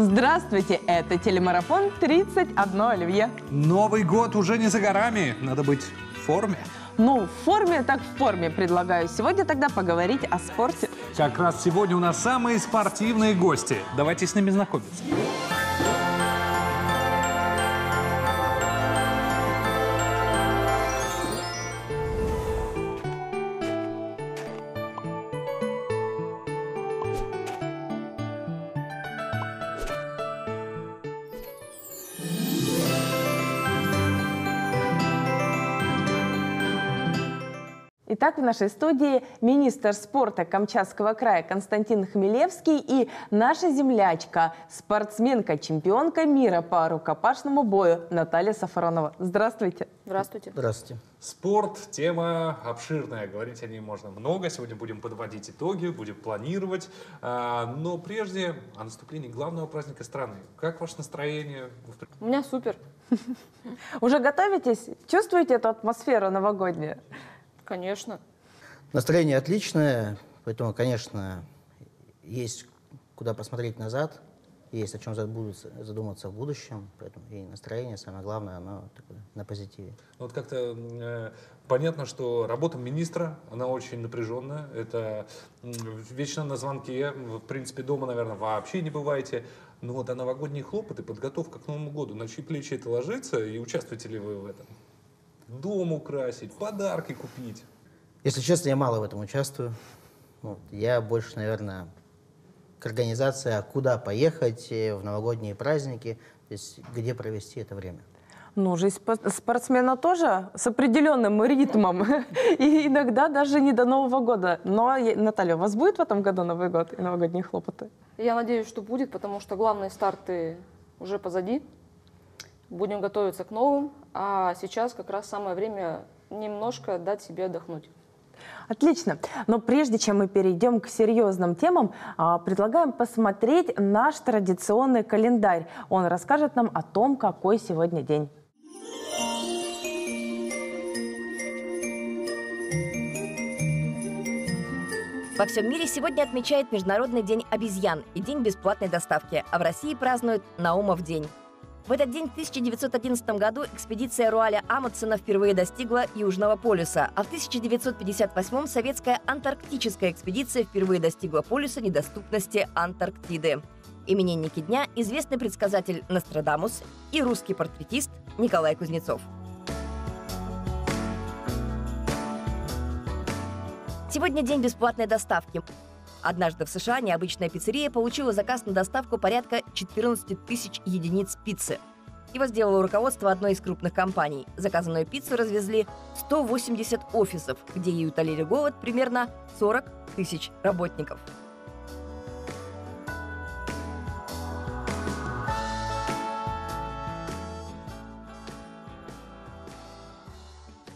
Здравствуйте, это телемарафон 31 Оливье. Новый год уже не за горами, надо быть в форме. Ну, в форме так в форме предлагаю сегодня тогда поговорить о спорте. Как раз сегодня у нас самые спортивные гости. Давайте с ними знакомиться. Итак, в нашей студии министр спорта Камчатского края Константин Хмелевский и наша землячка, спортсменка, чемпионка мира по рукопашному бою Наталья Сафаронова. Здравствуйте. Здравствуйте. Здравствуйте. Спорт – тема обширная, говорить о ней можно много. Сегодня будем подводить итоги, будем планировать. А, Но прежде о наступлении главного праздника страны. Как ваше настроение? У меня супер, Уже готовитесь? Чувствуете эту атмосферу новогоднюю? Конечно. Настроение отличное, поэтому, конечно, есть куда посмотреть назад, есть о чем задуматься, в будущем, поэтому и настроение, самое главное, оно такое на позитиве. Ну, Вот как-то э, понятно, что работа министра, она очень напряженная. Это вечно на звонке. В принципе, дома, наверное, вообще не бываете. Но вот а новогодние хлопоты, подготовка к Новому году, на чьи плечи это ложится? И участвуете ли вы в этом? Дом украсить, подарки купить. Если честно, я мало в этом участвую. Вот. Я больше, наверное, к организации, а куда поехать э, в новогодние праздники, то есть где провести это время. Ну, жизнь спо- спортсмена тоже с определенным ритмом. И иногда даже не до Нового года. Но, Наталья, у вас будет в этом году Новый год и новогодние хлопоты? Я надеюсь, что будет, потому что главные старты уже позади. Будем готовиться к новым, а сейчас как раз самое время немножко дать себе отдохнуть. Отлично. Но прежде чем мы перейдем к серьезным темам, а, предлагаем посмотреть наш традиционный календарь. Он расскажет нам о том, какой сегодня день. Во всем мире сегодня отмечают Международный день обезьян и День бесплатной доставки, а в России празднуют Наумов день. В этот день в 1911 году экспедиция Руаля Амундсена впервые достигла Южного полюса, а в 1958 советская антарктическая экспедиция впервые достигла полюса недоступности Антарктиды. Именинники дня – известный предсказатель Нострадамус и русский портретист Николай Кузнецов. Сегодня день бесплатной доставки. Однажды в США необычная пиццерия получила заказ на доставку порядка 14 тысяч единиц пиццы. Его сделало руководство одной из крупных компаний. Заказанную пиццу развезли в 180 офисов, где ей утолили голод примерно 40 тысяч работников.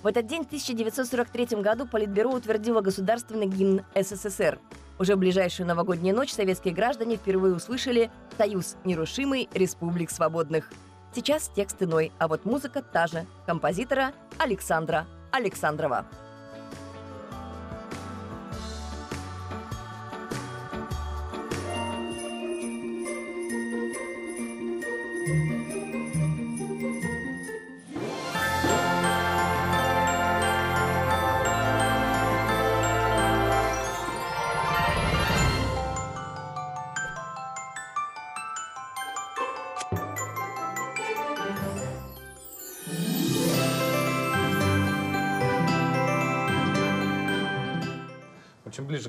В этот день в 1943 году Политбюро утвердило государственный гимн СССР. Уже в ближайшую новогоднюю ночь советские граждане впервые услышали «Союз нерушимый республик свободных». Сейчас текст иной, а вот музыка та же, композитора Александра Александрова.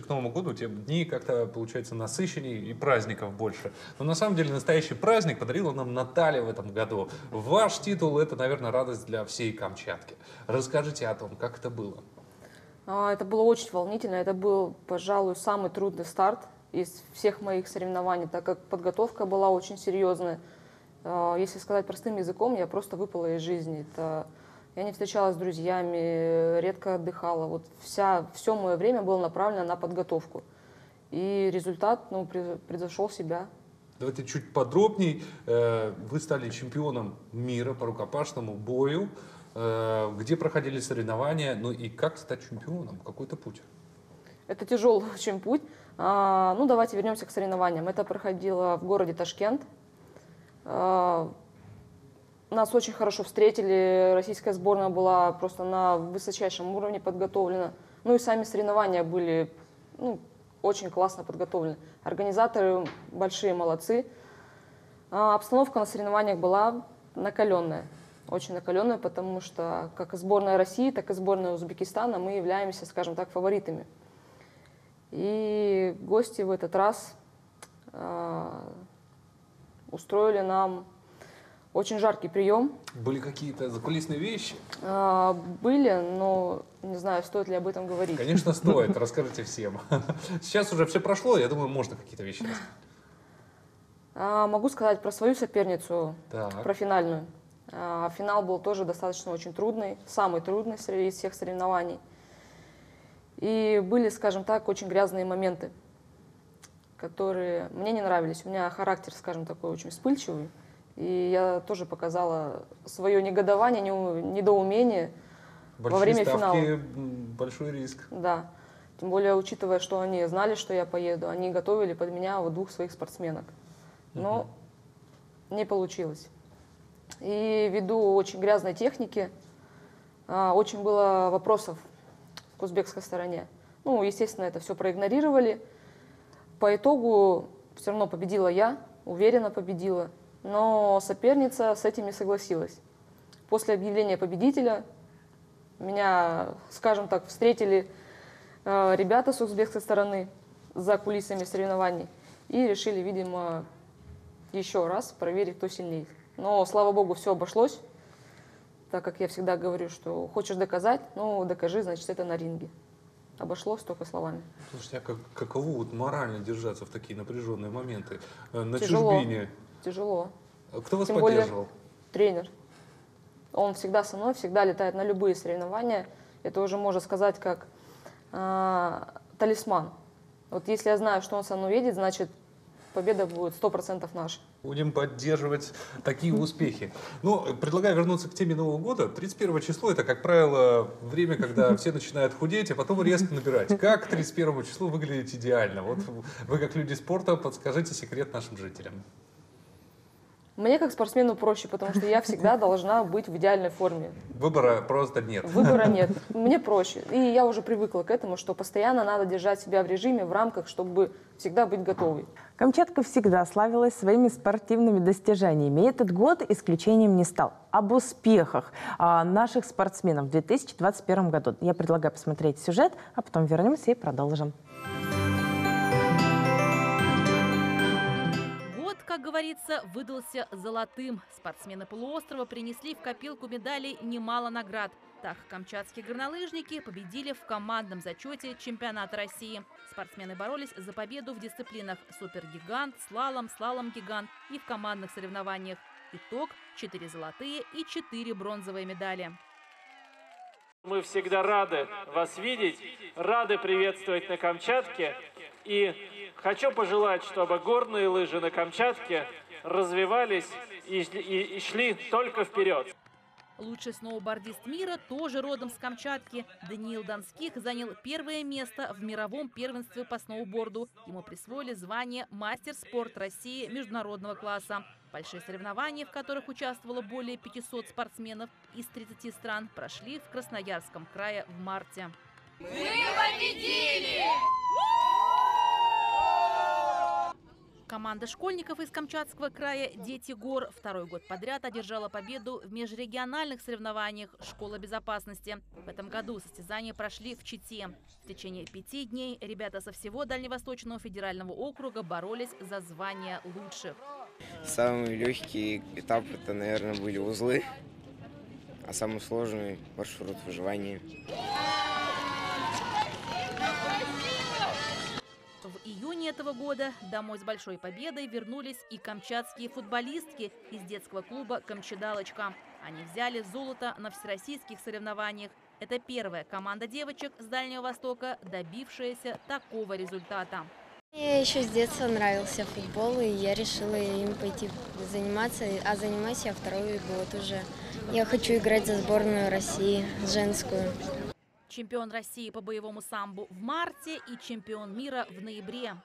К Новому году, тем дни как-то получается насыщеннее и праздников больше. Но на самом деле настоящий праздник подарила нам Наталья в этом году. Ваш титул – это, наверное, радость для всей Камчатки. Расскажите о том, как это было. А, Это было очень волнительно. Это был, пожалуй, самый трудный старт из всех моих соревнований, так как подготовка была очень серьезная. А, Если сказать простым языком, я просто выпала из жизни. Это я не встречалась с друзьями, редко отдыхала. Вот вся, все мое время было направлено на подготовку. И результат ну, прев- превзошел себя. Давайте чуть подробней. Э, Вы стали чемпионом мира по рукопашному бою. Э, Где проходили соревнования? Ну и как стать чемпионом? Какой-то путь. Это тяжелый очень путь. А, ну, давайте вернемся к соревнованиям. Это проходило в городе Ташкент. Нас очень хорошо встретили, российская сборная была просто на высочайшем уровне подготовлена. Ну и сами соревнования были ну, очень классно подготовлены. Организаторы большие молодцы. А Обстановка на соревнованиях была накаленная, очень накаленная, потому что как и сборная России, так и сборная Узбекистана мы являемся, скажем так, фаворитами. И гости в этот раз а, устроили нам очень жаркий прием. Были какие-то закулисные вещи? А, Были, но не знаю, стоит ли об этом говорить. Конечно, стоит. Расскажите всем. Сейчас уже все прошло, я думаю, можно какие-то вещи рассказать. А, Могу сказать про свою соперницу, Так. про финальную. А, Финал был тоже достаточно очень трудный, самый трудный среди всех соревнований. И были, скажем так, очень грязные моменты, которые мне не нравились. У меня характер, скажем, такой очень вспыльчивый. И я тоже показала свое негодование, недоумение Большие во время ставки, финала. большой риск. Да. Тем более, учитывая, что они знали, что я поеду, они готовили под меня вот двух своих спортсменок. Но не получилось. И ввиду очень грязной техники, а, очень было вопросов к узбекской стороне. Ну, естественно, это все проигнорировали. По итогу все равно победила я, уверенно победила. Но соперница с этим не согласилась. После объявления победителя меня, скажем так, встретили э, ребята с узбекской стороны за кулисами соревнований и решили, видимо, еще раз проверить, кто сильнее. Но, слава богу, все обошлось, так как я всегда говорю, что хочешь доказать, ну, докажи, значит, это на ринге. Обошлось только словами. Слушайте, а как, каково вот морально держаться в такие напряженные моменты? Э, На Тяжело. чужбине? Тяжело. А Кто вас Тем более- поддерживал? Тренер. Он всегда со мной, всегда летает на любые соревнования. Это уже можно сказать как а, талисман. Вот если я знаю, что он со мной едет, значит победа будет 100% наша. Будем поддерживать такие успехи. Ну, предлагаю вернуться к теме Нового года. 31 число это, как правило, время, когда все начинают худеть, а потом резко набирать. Как к 31 числу выглядеть идеально? Вот вы, как люди спорта, подскажите секрет нашим жителям. Мне как спортсмену проще, потому что я всегда должна быть в идеальной форме. Выбора просто нет. Выбора нет. Мне проще. И я уже привыкла к этому, что постоянно надо держать себя в режиме, в рамках, чтобы всегда быть готовой. Камчатка всегда славилась своими спортивными достижениями. И этот год исключением не стал. Об успехах а, наших спортсменов в 2021 году. Я предлагаю посмотреть сюжет, а потом вернемся и продолжим. Как говорится, выдался золотым. Спортсмены полуострова принесли в копилку медалей немало наград. Так, камчатские горнолыжники победили в командном зачете чемпионата России. Спортсмены боролись за победу в дисциплинах супергигант, слалом, слалом-гигант и в командных соревнованиях. Итог – 4 золотые и 4 бронзовые медали. Мы всегда рады вас видеть, рады приветствовать на Камчатке. И хочу пожелать, чтобы горные лыжи на Камчатке развивались и, шли только вперед. Лучший сноубордист мира, тоже родом с Камчатки, Даниил Донских занял первое место в мировом первенстве по сноуборду. Ему присвоили звание «Мастер спорт России» международного класса. Большие соревнования, в которых участвовало более 500 спортсменов из 30 стран, прошли в Красноярском крае в марте. Команда школьников из Камчатского края «Дети гор» второй год подряд одержала победу в межрегиональных соревнованиях «Школа безопасности». В этом году состязания прошли в Чите. В течение пяти дней ребята со всего Дальневосточного федерального округа боролись за звание лучших. Самый легкий этап это, наверное, были узлы, а самый сложный маршрут выживания. В июне этого года домой с большой победой вернулись и камчатские футболистки из детского клуба «Камчедалочка». Они взяли золото на всероссийских соревнованиях. Это первая команда девочек с Дальнего Востока, добившаяся такого результата. Мне еще с детства нравился футбол, и я решила им пойти заниматься. А занимаюсь я второй год уже. Я хочу играть за сборную России, женскую. Чемпион России по боевому самбу в марте и чемпион мира в ноябре.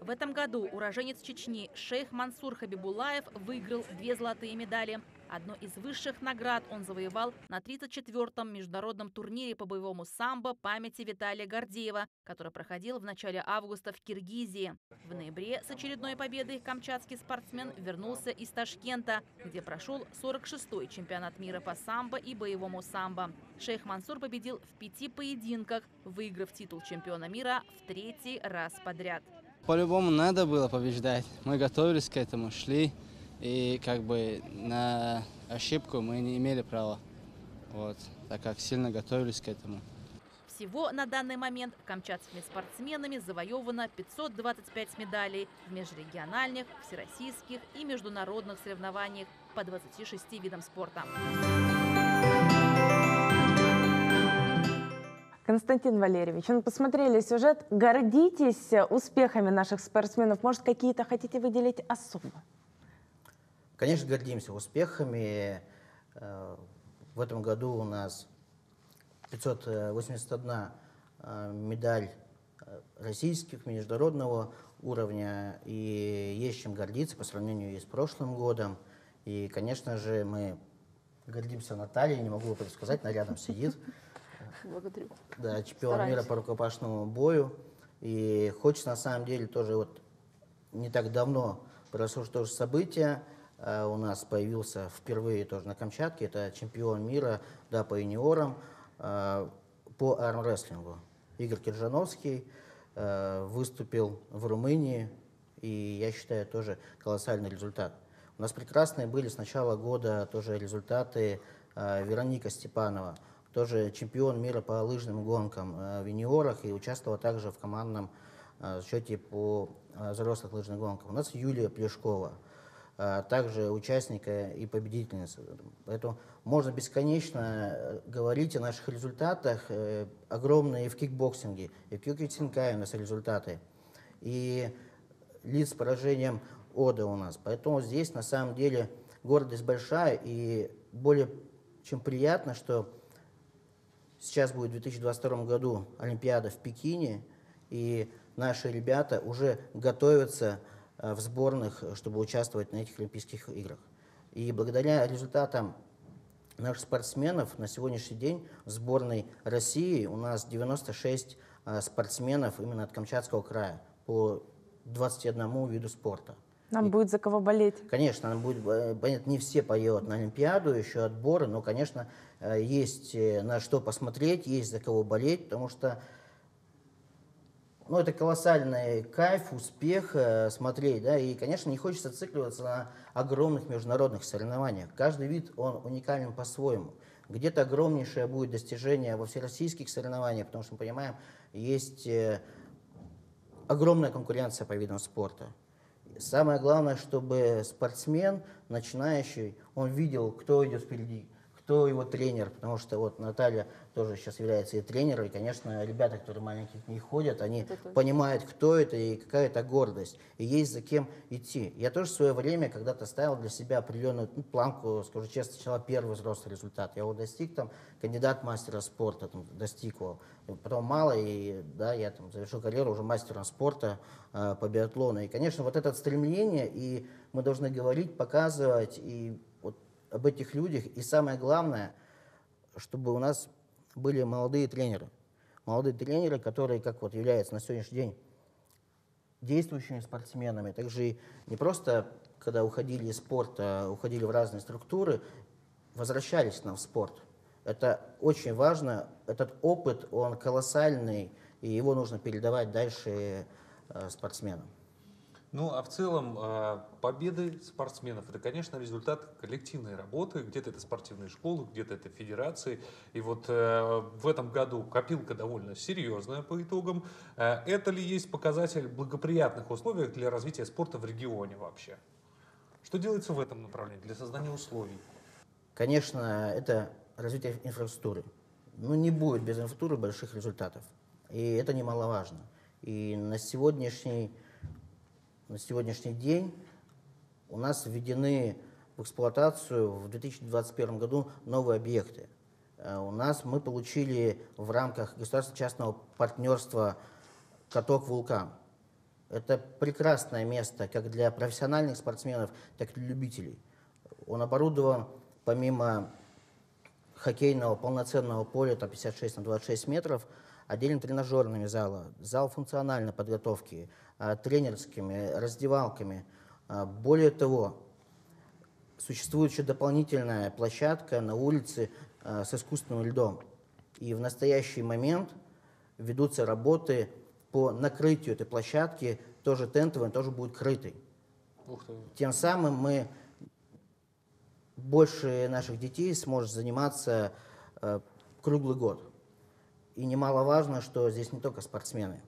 В этом году уроженец Чечни шейх Мансур Хабибулаев выиграл две золотые медали. Одну из высших наград он завоевал на 34-м международном турнире по боевому самбо памяти Виталия Гордеева, который проходил в начале августа в Киргизии. В ноябре с очередной победой камчатский спортсмен вернулся из Ташкента, где прошел 46-й чемпионат мира по самбо и боевому самбо. Шейх Мансур победил в пяти поединках, выиграв титул чемпиона мира в третий раз подряд. По-любому надо было побеждать. Мы готовились к этому, шли. И как бы на ошибку мы не имели права. Вот, так как сильно готовились к этому. Всего на данный момент камчатскими спортсменами завоевано 525 медалей в межрегиональных, всероссийских и международных соревнованиях по 26 видам спорта. Константин Валерьевич, ну, посмотрели сюжет. Гордитесь успехами наших спортсменов. Может, какие-то хотите выделить особо? Конечно, гордимся успехами. Э, в этом году у нас 581 э, медаль э, российских, международного уровня, и есть чем гордиться по сравнению и с прошлым годом. И, конечно же, мы гордимся Натальей, не могу это сказать, она рядом сидит. Благодарю. Да, чемпион Стараемся. мира по рукопашному бою. И хочется на самом деле тоже вот не так давно произошло тоже событие, у нас появился впервые тоже на Камчатке. Это чемпион мира да, по юниорам э, по армрестлингу. Игорь Киржановский э, выступил в Румынии, и я считаю, тоже колоссальный результат. У нас прекрасные были с начала года тоже результаты Вероника Степанова, тоже чемпион мира по лыжным гонкам в юниорах и участвовала также в командном счете по взрослых лыжных гонках. У нас Юлия Плешкова – а также участника и победительницы. Поэтому можно бесконечно э, говорить о наших результатах. Э, огромные в кикбоксинге, и в кикбоксинге у нас результаты. И лиц с поражением ОДА у нас. Поэтому здесь на самом деле гордость большая и более чем приятно, что сейчас будет в 2022 году Олимпиада в Пекине, и наши ребята уже готовятся в сборных, чтобы участвовать на этих Олимпийских играх. И благодаря результатам наших спортсменов на сегодняшний день в сборной России у нас 96 э, спортсменов именно от Камчатского края по 21 виду спорта. Нам и, будет за кого болеть. Конечно, нам будет, э, понятно, не все поедут на Олимпиаду, еще отборы, но, конечно, есть на что посмотреть, есть за кого болеть, потому что ну, это колоссальный кайф, успех э, смотреть, да, и, конечно, не хочется цикливаться на огромных международных соревнованиях. Каждый вид, он уникален по-своему. Где-то огромнейшее будет достижение во всероссийских соревнованиях, потому что мы понимаем, есть э, огромная конкуренция по видам спорта. Самое главное, чтобы спортсмен, начинающий, он видел, кто идет впереди, кто его тренер, потому что вот Наталья тоже сейчас является и тренером, и, конечно, ребята, которые маленьких не ходят, они понимают, кто это и какая это гордость, и есть за кем идти. Я тоже в свое время когда-то ставил для себя определенную ну, планку, скажу честно, сначала первый взрослый результат. Я его достиг, там, кандидат мастера спорта, там, достиг его. Потом мало, и да, я там завершил карьеру уже мастером спорта э, по биатлону. И, конечно, вот это стремление, и мы должны говорить, показывать, и об этих людях. И самое главное, чтобы у нас были молодые тренеры. Молодые тренеры, которые, как вот являются на сегодняшний день действующими спортсменами, также не просто, когда уходили из спорта, уходили в разные структуры, возвращались нам в спорт. Это очень важно. Этот опыт, он колоссальный, и его нужно передавать дальше э, спортсменам. Ну, а в целом а, победы спортсменов это, конечно, результат коллективной работы. Где-то это спортивные школы, где-то это федерации. И вот э, в этом году копилка довольно серьезная по итогам. Э, это ли есть показатель благоприятных условий для развития спорта в регионе вообще? Что делается в этом направлении для создания условий? Конечно, это развитие инфраструктуры. Ну, не будет без инфраструктуры больших результатов. И это немаловажно. И на сегодняшний на сегодняшний день у нас введены в эксплуатацию в 2021 году новые объекты. Э, у нас мы получили в рамках государственно-частного партнерства каток «Вулкан». Это прекрасное место как для профессиональных спортсменов, так и для любителей. Он оборудован помимо хоккейного полноценного поля там 56 на 26 метров, отдельно тренажерными зала, зал функциональной подготовки, тренерскими, раздевалками. А, более того, существует еще дополнительная площадка на улице а, с искусственным льдом. И в настоящий момент ведутся работы по накрытию этой площадки, тоже тентовой, тоже будет крытой. Тем самым мы больше наших детей сможет заниматься э, круглый год. И немаловажно, что здесь не только спортсмены.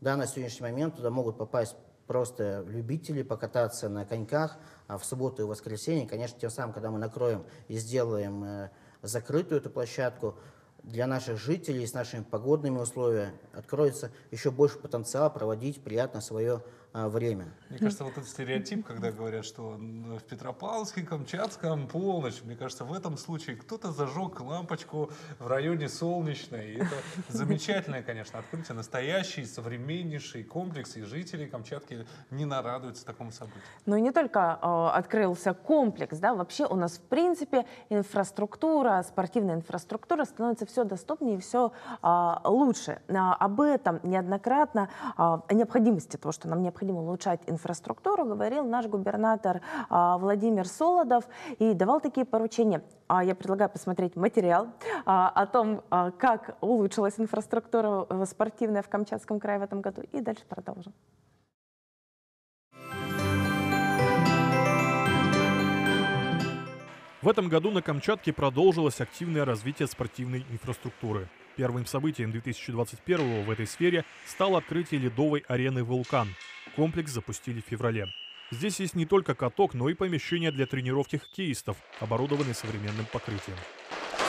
Да, на сегодняшний момент туда могут попасть просто любители покататься на коньках, а в субботу и воскресенье, конечно, тем самым, когда мы накроем и сделаем э, закрытую эту площадку, для наших жителей с нашими погодными условиями откроется еще больше потенциал проводить приятно свое время. Мне кажется, вот этот стереотип, когда говорят, что в Петропавловске, Камчатском полночь, мне кажется, в этом случае кто-то зажег лампочку в районе Солнечной. И это замечательное, конечно, открытие. Настоящий, современнейший комплекс, и жители Камчатки не нарадуются такому событию. Ну и не только э, открылся комплекс, да, вообще у нас, в принципе, инфраструктура, спортивная инфраструктура становится все доступнее и все э, лучше. А, об этом неоднократно, э, о необходимости того, что нам необходимо необходимо улучшать инфраструктуру, говорил наш губернатор а, Владимир Солодов и давал такие поручения. А я предлагаю посмотреть материал а, о том, как улучшилась инфраструктура э, спортивная в Камчатском крае в этом году. И дальше продолжим. В этом году на Камчатке продолжилось активное развитие спортивной инфраструктуры. Первым событием 2021 в этой сфере стало открытие ледовой арены «Вулкан». Комплекс запустили в феврале. Здесь есть не только каток, но и помещение для тренировки хоккеистов, оборудованные современным покрытием.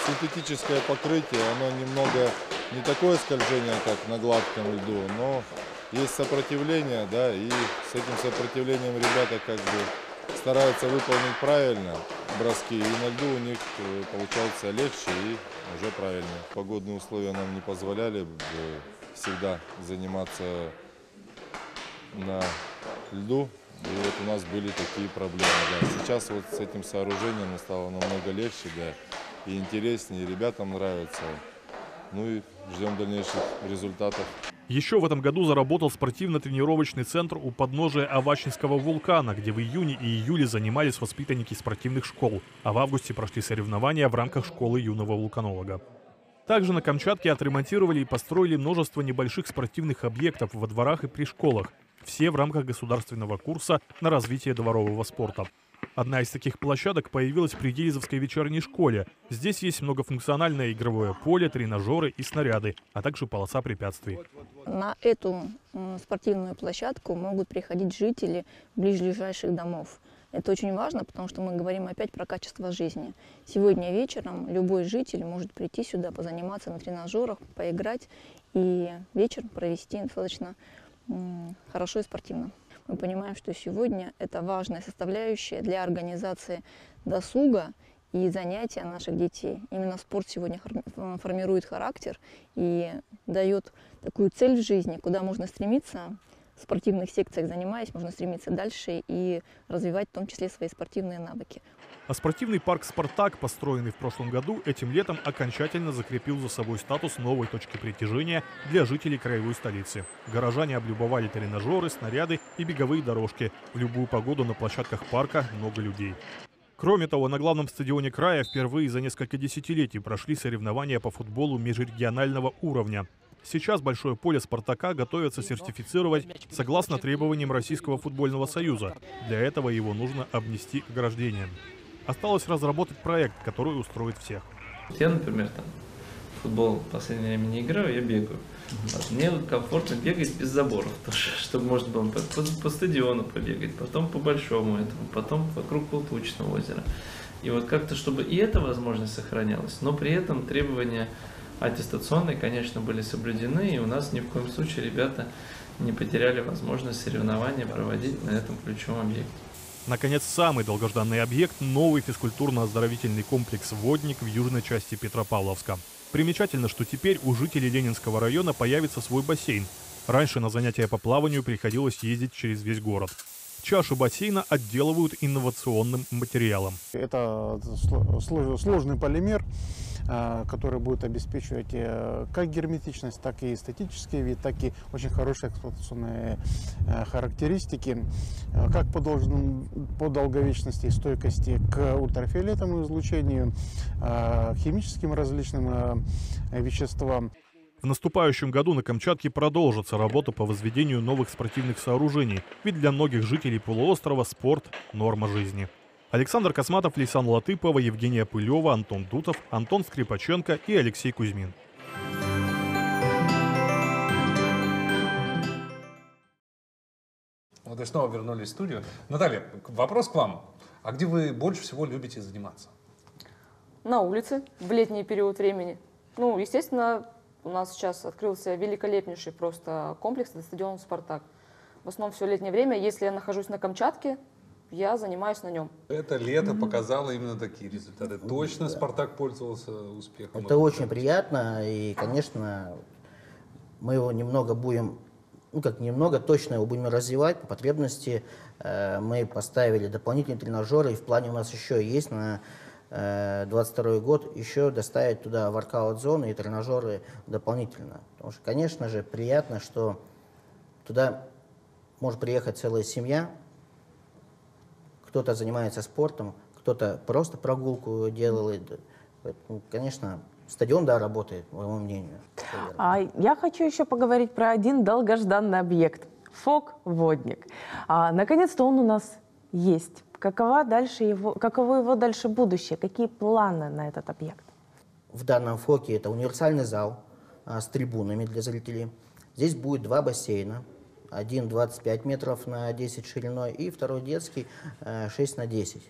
Синтетическое покрытие, оно немного не такое скольжение, как на гладком льду, но есть сопротивление, да, и с этим сопротивлением ребята как бы стараются выполнить правильно броски, и на льду у них э, получается легче и уже правильно. Погодные условия нам не позволяли всегда заниматься на льду. И вот у нас были такие проблемы. Да. Сейчас вот с этим сооружением стало намного легче, да, и интереснее, и ребятам нравится. Ну и ждем дальнейших результатов. Еще в этом году заработал спортивно-тренировочный центр у подножия Авачинского вулкана, где в июне и июле занимались воспитанники спортивных школ, а в августе прошли соревнования в рамках школы юного вулканолога. Также на Камчатке отремонтировали и построили множество небольших спортивных объектов во дворах и при школах, все в рамках государственного курса на развитие дворового спорта. Одна из таких площадок появилась при Елизовской вечерней школе. Здесь есть многофункциональное игровое поле, тренажеры и снаряды, а также полоса препятствий. На эту спортивную площадку могут приходить жители ближайших домов. Это очень важно, потому что мы говорим опять про качество жизни. Сегодня вечером любой житель может прийти сюда, позаниматься на тренажерах, поиграть и вечер провести достаточно хорошо и спортивно. Мы понимаем, что сегодня это важная составляющая для организации досуга и занятия наших детей. Именно спорт сегодня формирует характер и дает такую цель в жизни, куда можно стремиться в спортивных секциях занимаясь, можно стремиться дальше и развивать в том числе свои спортивные навыки. А спортивный парк «Спартак», построенный в прошлом году, этим летом окончательно закрепил за собой статус новой точки притяжения для жителей краевой столицы. Горожане облюбовали тренажеры, снаряды и беговые дорожки. В любую погоду на площадках парка много людей. Кроме того, на главном стадионе края впервые за несколько десятилетий прошли соревнования по футболу межрегионального уровня. Сейчас Большое поле «Спартака» готовится сертифицировать согласно требованиям Российского футбольного союза. Для этого его нужно обнести ограждением. Осталось разработать проект, который устроит всех. Я, например, там футбол в последнее время не играю, я бегаю. Мне комфортно бегать без заборов, тоже, чтобы можно было по, по, по стадиону побегать, потом по большому этому, потом вокруг Полтучного озера. И вот как-то, чтобы и эта возможность сохранялась, но при этом требования аттестационные, конечно, были соблюдены, и у нас ни в коем случае ребята не потеряли возможность соревнования проводить на этом ключевом объекте. Наконец, самый долгожданный объект – новый физкультурно-оздоровительный комплекс «Водник» в южной части Петропавловска. Примечательно, что теперь у жителей Ленинского района появится свой бассейн. Раньше на занятия по плаванию приходилось ездить через весь город. Чаши бассейна отделывают инновационным материалом. Это сложный полимер, который будет обеспечивать э, как герметичность, так и эстетический вид, так и очень хорошие эксплуатационные э, характеристики, как по, должным, по долговечности и стойкости к ультрафиолетовому излучению, химическим различным веществам. В наступающем году на Камчатке продолжится работа по возведению новых спортивных сооружений, ведь для многих жителей полуострова спорт – норма жизни. Александр Косматов, Лейсан Латыпова, Евгения Пылева, Антон Дутов, Антон Скрипаченко и Алексей Кузьмин. Вот и снова вернулись в студию. Наталья, вопрос к вам. А где вы больше всего любите заниматься? На улице, в летний период времени. Ну, естественно, у нас сейчас открылся великолепнейший просто комплекс, это стадион «Спартак». В основном все летнее время, если я нахожусь на Камчатке, я занимаюсь на нем. Это лето показало именно такие результаты. Точно да. «Спартак» пользовался успехом? Это очень приятно, и, конечно, мы его немного будем ну как немного, точно его будем развивать по потребности. Э, мы поставили дополнительные тренажеры, и в плане у нас еще есть на 22 э, год еще доставить туда воркаут-зоны и тренажеры дополнительно. Потому что, конечно же, приятно, что туда может приехать целая семья, кто-то занимается спортом, кто-то просто прогулку делает. Поэтому, конечно, стадион, да, работает, по моему мнению. А я хочу еще поговорить про один долгожданный объект. ФОК-водник. А, наконец-то он у нас есть. Какова дальше его, каково его дальше будущее? Какие планы на этот объект? В данном фоке это универсальный зал а, с трибунами для зрителей. Здесь будет два бассейна. Один 25 метров на 10 шириной и второй детский 6 на 10.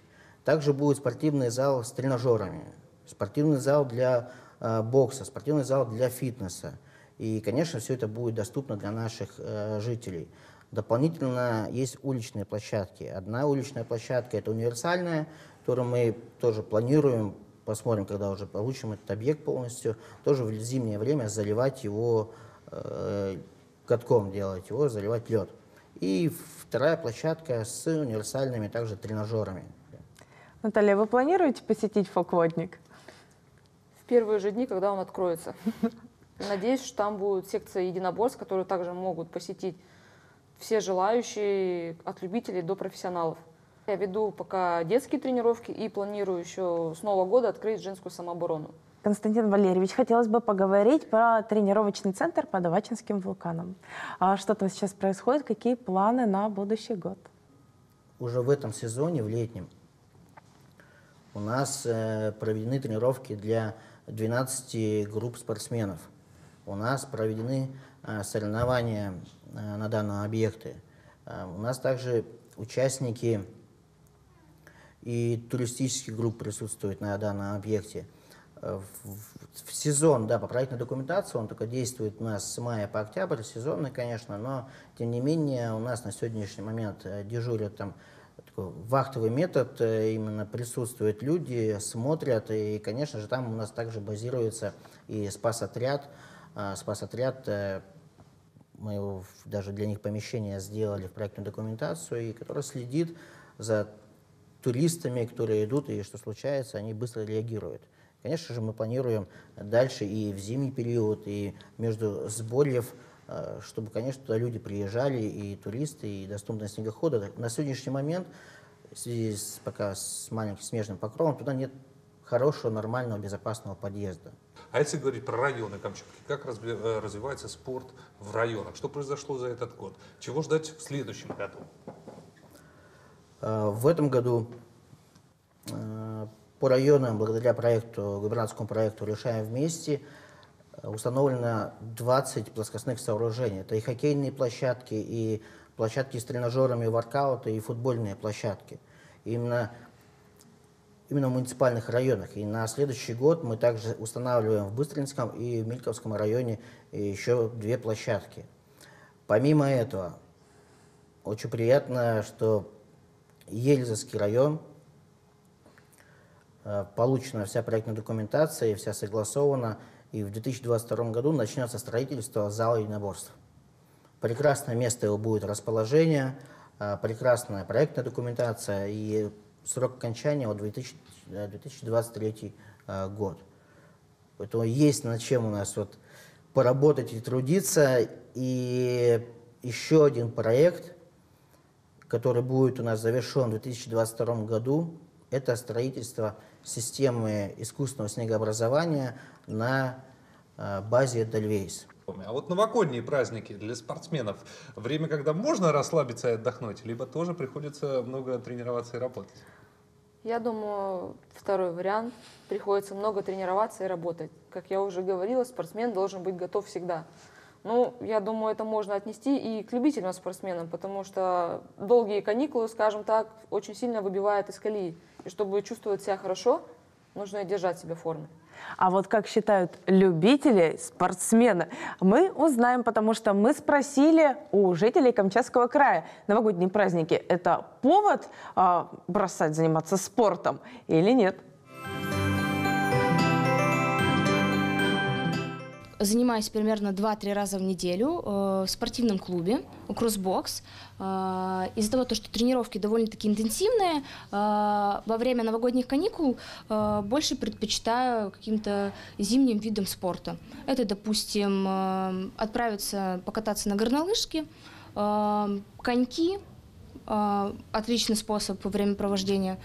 Также будет спортивный зал с тренажерами, спортивный зал для э, бокса, спортивный зал для фитнеса. И, конечно, все это будет доступно для наших э, жителей. Дополнительно есть уличные площадки. Одна уличная площадка – это универсальная, которую мы тоже планируем, посмотрим, когда уже получим этот объект полностью, тоже в зимнее время заливать его э, катком, делать его, заливать лед. И вторая площадка с универсальными также тренажерами. Наталья, вы планируете посетить фокводник? В первые же дни, когда он откроется. Надеюсь, что там будет секция единоборств, которые также могут посетить все желающие, от любителей до профессионалов. Я веду пока детские тренировки и планирую еще с Нового года открыть женскую самооборону. Константин Валерьевич, хотелось бы поговорить про тренировочный центр под Авачинским вулканом. А что там сейчас происходит? Какие планы на будущий год? Уже в этом сезоне, в летнем, у нас э, проведены тренировки для 12 групп спортсменов. У нас проведены э, соревнования Э, на данном объекте. Э, у нас также участники и туристических групп присутствуют на данном объекте. Э, в, сезон, да, по проектной документации он только действует у нас с мая по октябрь, сезонный, конечно, но тем не менее у нас на сегодняшний момент дежурят там такой вахтовый метод, именно присутствуют люди, смотрят, и, конечно же, там у нас также базируется и спас-отряд, спас-отряд мы его, даже для них помещение сделали в проектную документацию, и которая следит за туристами, которые идут, и что случается, они быстро реагируют. Конечно же, мы планируем дальше и в зимний период, и между сборьев, э, чтобы, конечно, туда люди приезжали, и туристы, и доступность снегохода. На сегодняшний момент, в связи с, пока с маленьким снежным покровом, туда нет хорошего, нормального, безопасного подъезда. А если говорить про районы Камчатки, как э, развивается спорт в районах? Что произошло за этот год? Чего ждать в следующем году? Э, в этом году по районам, благодаря проекту, губернаторскому проекту «Решаем вместе», установлено 20 плоскостных сооружений. Это и хоккейные площадки, и площадки с тренажерами воркаута, и футбольные площадки. Именно именно в муниципальных районах. И на следующий год мы также устанавливаем в Быстринском и в Мильковском районе еще две площадки. Помимо этого, очень приятно, что Ельзовский район, э, получена вся проектная документация, вся согласована, и в 2022 году начнется строительство зала единоборств. Прекрасное место его будет расположение, а, прекрасная проектная документация и срок окончания вот 2000, 2023 а, год. Поэтому есть над чем у нас вот поработать и трудиться. И еще один проект, который будет у нас завершен в 2022 году, это строительство системы искусственного снегообразования на э, базе Эдельвейс. А вот новогодние праздники для спортсменов, время, когда можно расслабиться и отдохнуть, либо тоже приходится много тренироваться и работать? Я думаю, второй вариант. Приходится много тренироваться и работать. Как я уже говорила, спортсмен должен быть готов всегда. Ну, я думаю, это можно отнести и к любительным спортсменам, потому что долгие каникулы, скажем так, очень сильно выбивают из колеи. И чтобы чувствовать себя хорошо, нужно держать себя в форме. А вот как считают любители, спортсмены, мы узнаем, потому что мы спросили у жителей Камчатского края, новогодние праздники – это повод э, бросать заниматься спортом или нет? Занимаюсь примерно 2-3 раза в неделю э, в спортивном клубе Кроссбокс. Э, из-за того, что тренировки довольно-таки интенсивные, э, во время новогодних каникул больше предпочитаю каким-то зимним видом спорта. Это, допустим, отправиться покататься на горнолыжке, коньки, отличный способ времяпровождения,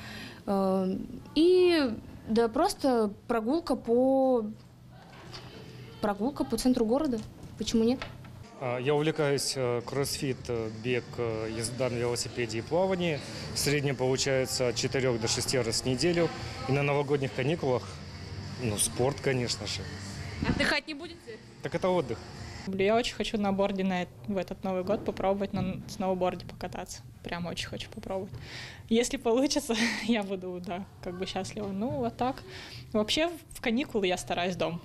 и да просто прогулка по прогулка по центру города. Почему нет? А, я увлекаюсь э, кроссфит, э, бег, э, езда на велосипеде и плавание. В среднем получается от 4 до 6 раз в неделю. И на новогодних каникулах, ну, спорт, конечно же. Отдыхать не будете? Так это отдых. Я очень хочу на борде на, в этот Новый год попробовать на сноуборде покататься. Прям очень хочу попробовать. Если получится, я буду, да, как бы счастлива. Ну, вот так. Вообще, в каникулы я стараюсь дом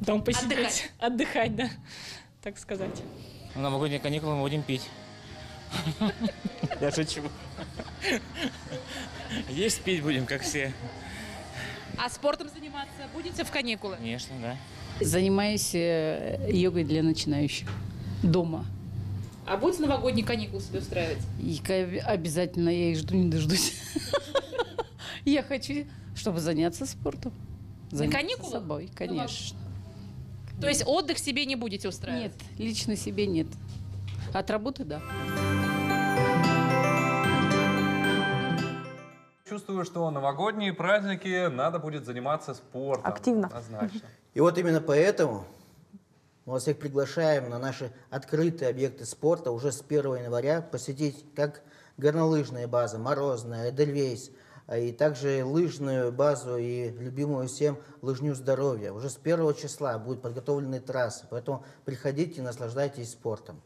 дом посидеть. Отдыхать. Отдыхать, да, так сказать. В новогодние каникулы мы будем пить. Я шучу. Есть пить будем, как все. А спортом заниматься будете в каникулы? Конечно, да. Занимаюсь э, йогой для начинающих дома. А будете новогодние каникулы себе устраивать? И обязательно, я их жду, не дождусь. Я хочу, чтобы заняться спортом. На каникулы? собой, конечно. То есть отдых себе не будете устраивать? Нет, лично себе нет. От работы – да. Чувствую, что новогодние праздники надо будет заниматься спортом. Активно. Однозначно. И вот именно поэтому мы вас всех приглашаем на наши открытые объекты спорта уже с 1 января посетить как горнолыжные базы, Морозная, Эдельвейс – и также лыжную базу и любимую всем лыжню здоровья. Уже с первого числа будут подготовлены трассы, поэтому приходите, наслаждайтесь спортом.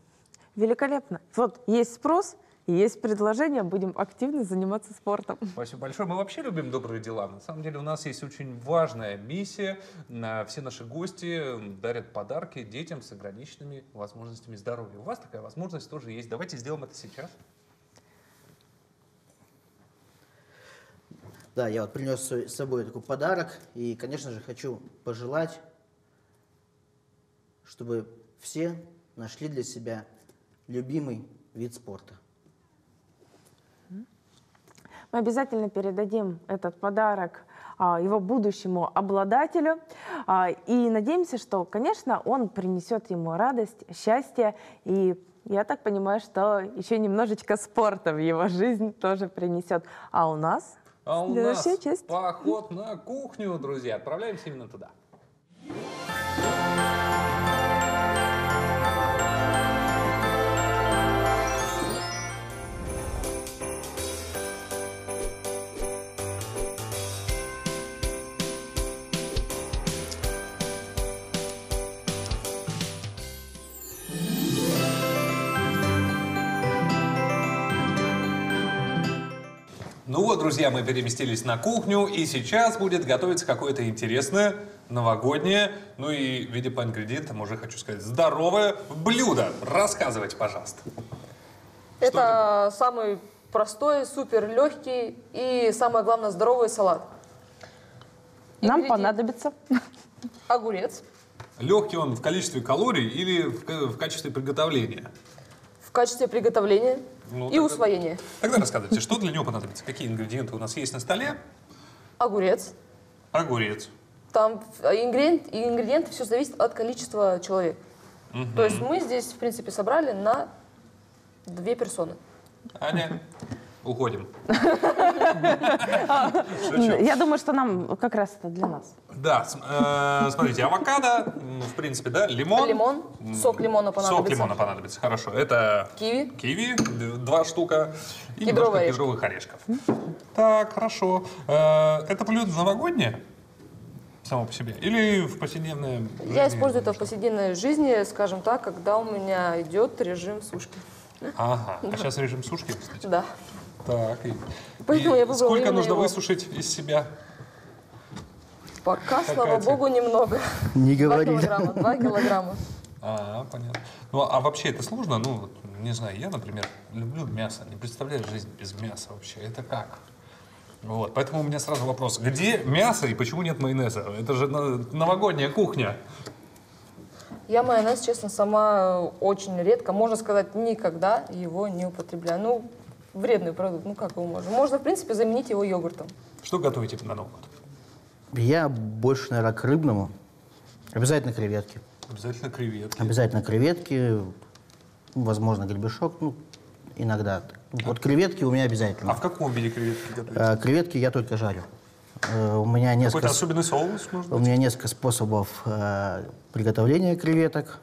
Великолепно. Вот есть спрос, есть предложение, будем активно заниматься спортом. Спасибо большое. Мы вообще любим добрые дела. На самом деле у нас есть очень важная миссия. Все наши гости дарят подарки детям с ограниченными возможностями здоровья. У вас такая возможность тоже есть. Давайте сделаем это сейчас. Да, я вот принес с собой такой подарок. И, конечно же, хочу пожелать, чтобы все нашли для себя любимый вид спорта. Мы обязательно передадим этот подарок а, его будущему обладателю. А, и надеемся, что, конечно, он принесет ему радость, счастье. И я так понимаю, что еще немножечко спорта в его жизнь тоже принесет. А у нас а у нас часть. поход на кухню, друзья. Отправляемся именно туда. Ну вот, друзья, мы переместились на кухню, и сейчас будет готовиться какое-то интересное, новогоднее, ну и, видя по ингредиентам, уже хочу сказать, здоровое блюдо. Рассказывайте, пожалуйста. Это, это самый простой, супер легкий и, самое главное, здоровый салат. Нам понадобится огурец. Легкий он в количестве калорий или в, в качестве приготовления? В качестве приготовления Ну, и тогда- усвоения. Тогда рассказывайте, что для него понадобится? Какие ингредиенты у нас есть на столе? Огурец. Огурец. Там э, ингредиент, ингредиенты все зависит от количества человек. Мгм. То есть мы здесь, в принципе, собрали на две персоны. Аня, уходим. Я думаю, что нам как раз это для нас. Да, э, смотрите, авокадо, в принципе, да, лимон. Лимон, сок лимона Сок понадобится. лимона понадобится, хорошо. Это Киви. киви, два штука, и немножко кедровых орешков. Так, хорошо. Э, Это блюдо новогоднее само по себе? Или в повседневное Я жизни? использую это в повседневной жизни, скажем так, когда у меня идет режим сушки. Ага, а сейчас режим сушки, кстати. Да. Так, и, Поэтому и я сколько именно нужно его. высушить из себя? Пока, Какая слава богу, немного. Не Два говори. килограмма. Два килограмма. А, понятно. Ну, а вообще это сложно? Ну, не знаю, я, например, люблю мясо, не представляю жизнь без мяса вообще. Это как? Вот, поэтому у меня сразу вопрос. Где мясо и почему нет майонеза? Это же новогодняя кухня. Я майонез, честно, сама очень редко, можно сказать, никогда его не употребляю. Ну, вредный продукт, ну как его можно? Можно, в принципе, заменить его йогуртом. Что готовите на Новый год? Я больше, наверное, к рыбному. Обязательно креветки. Обязательно креветки. Обязательно креветки, возможно, гребешок, ну, иногда. Вот креветки у меня обязательно. А в каком виде креветки готовите? Э, Креветки я только жарю. Э, У меня несколько, Какой-то особенный соус, может у быть? меня несколько способов э, приготовления креветок.